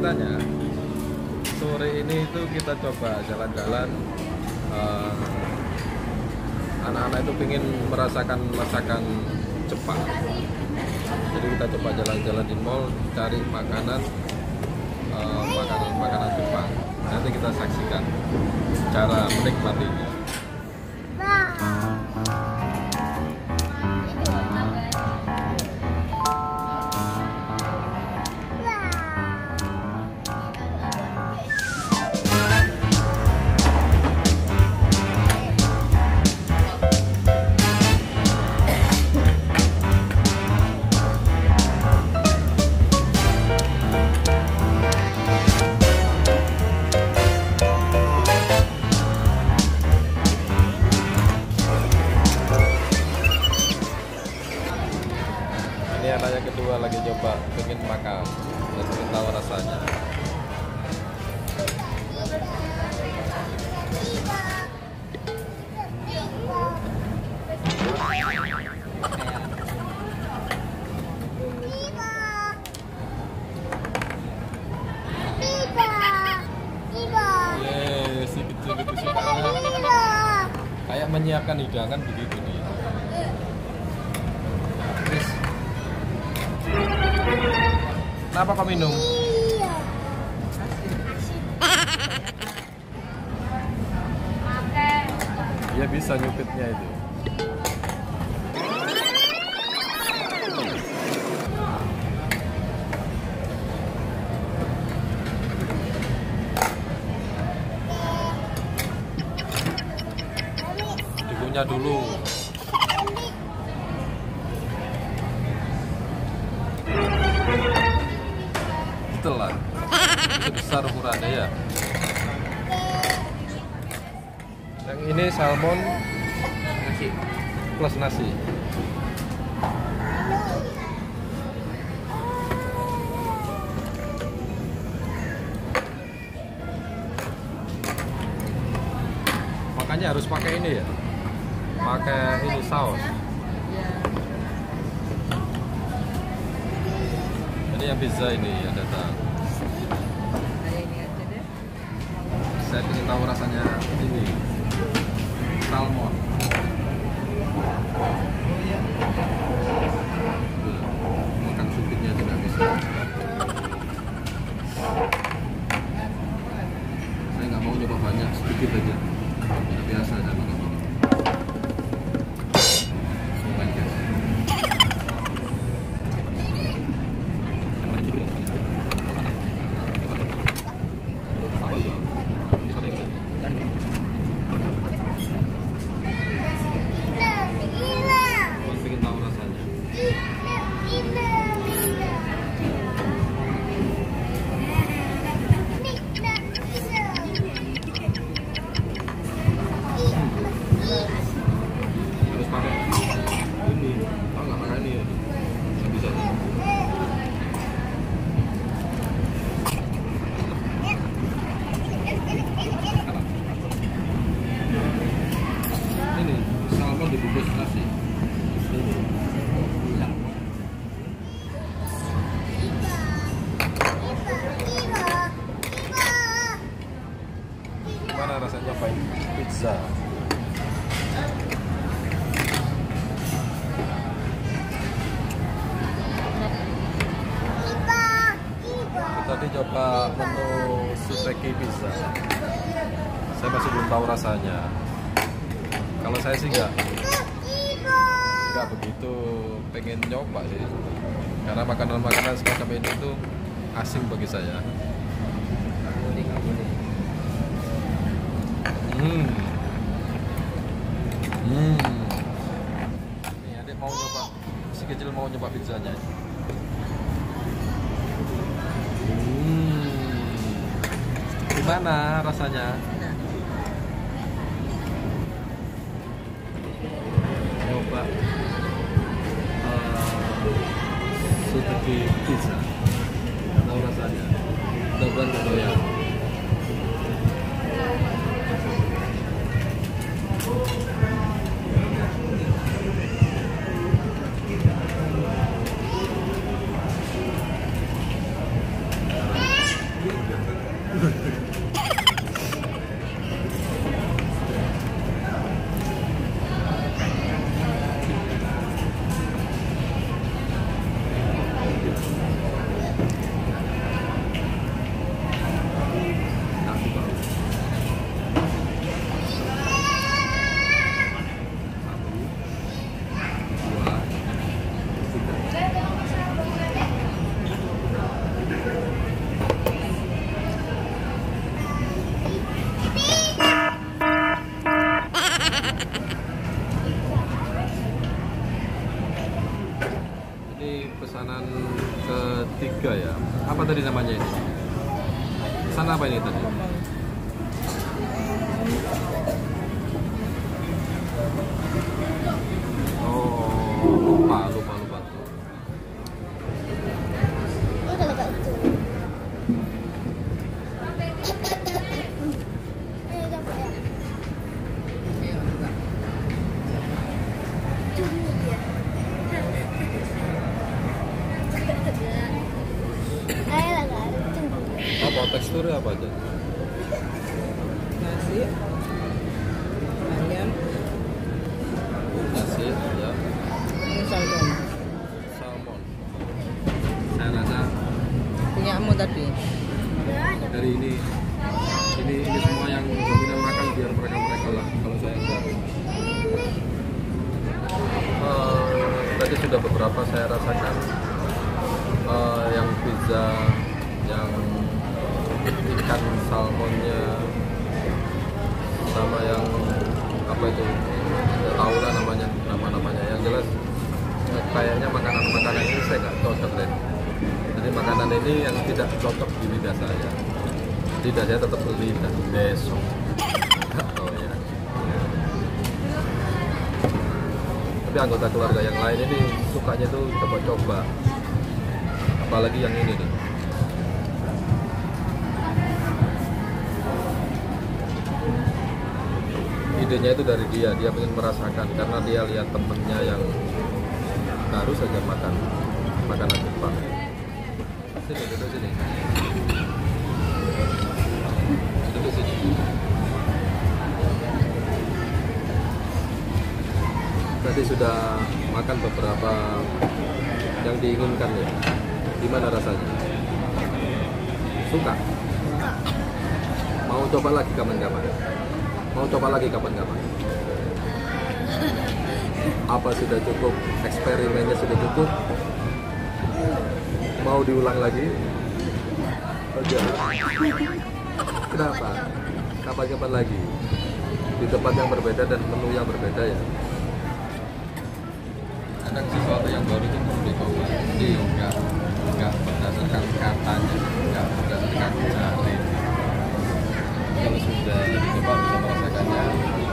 ceritanya sore ini itu kita coba jalan-jalan eh, anak-anak itu ingin merasakan masakan Jepang. Jadi kita coba jalan-jalan di mall cari makanan eh, makanan makanan Jepang. Nanti kita saksikan cara menikmatinya menyiapkan hidangan begitu nih Chris. Kenapa kau minum? Dia bisa nyupitnya itu dikunyah dulu. Itulah itu besar ukurannya ya. Yang ini salmon nasi. plus nasi. Makanya harus pakai ini ya pakai ini saus. Ini yang pizza ini yang datang. Saya ingin tahu rasanya ini. Salmon Pak pizza. Tadi coba menu suteki pizza. Saya masih belum tahu rasanya. Kalau saya sih nggak nggak begitu pengen nyoba sih. Karena makanan-makanan semacam ini tuh asing bagi saya boleh nggak boleh hmm hmm ini adik mau nyoba si kecil pizzanya hmm. Gimana rasanya? Nyoba uh, suteki pizza. Nggak tahu rasanya. Nggak doyan pesanan ketiga ya. Apa tadi namanya ini? Pesanan apa ini tadi? Oh, lupa, lupa, teksturnya apa aja? Nasi. Ayam. Nasi, ya. Ini salmon. Salmon. Saya rasa Punyamu tadi. dari ini ini ini semua yang dominan makan biar mereka mereka lah kalau saya enggak Eh, tadi sudah beberapa saya rasakan Eh, ikan salmonnya sama yang apa itu nggak tahu lah namanya nama namanya yang jelas kayaknya makanan makanan ini saya nggak cocok deh. Jadi makanan ini yang tidak cocok di lidah saya. Lidah saya tetap lidah besok. Oh ya tapi anggota keluarga yang lain ini sukanya tuh coba-coba. Apalagi yang ini nih idenya itu dari dia. Dia ingin merasakan karena dia lihat temennya yang baru saja makan makanan Jepang. Sini duduk sini. Duduk sini. Tadi sudah makan beberapa yang diinginkan ya? Gimana rasanya? Suka? Mau coba lagi kapan-kapan mau coba lagi kapan-kapan? Apa sudah cukup? Eksperimennya sudah cukup? Mau diulang lagi? Jangan. kenapa? Kapan-kapan lagi? Di tempat yang berbeda dan menu yang berbeda ya. Kadang sesuatu yang baru itu perlu dicoba? Jadi enggak enggak berdasarkan katanya enggak berdasarkan cara kalau sudah dicoba bisa merasakannya